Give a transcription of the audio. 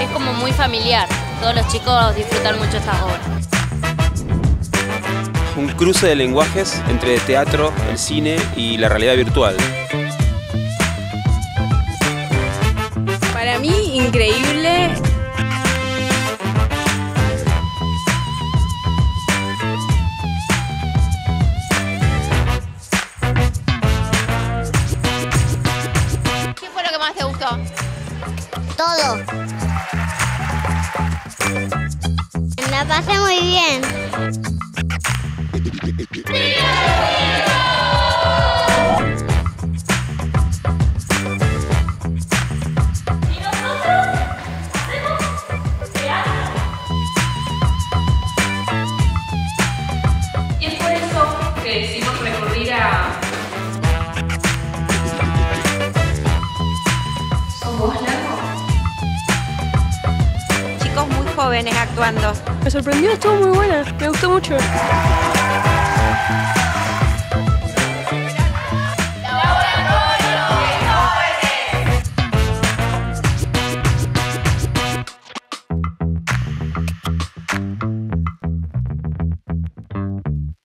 Es como muy familiar, todos los chicos disfrutan mucho estas obras. Cruce de lenguajes entre teatro, el cine y la realidad virtual. Para mí, increíble. ¿Qué fue lo que más te gustó? Todo. La pasé muy bien. Chicos muy jóvenes actuando. Me sorprendió, estuvo muy buena, me gustó mucho. Thank you.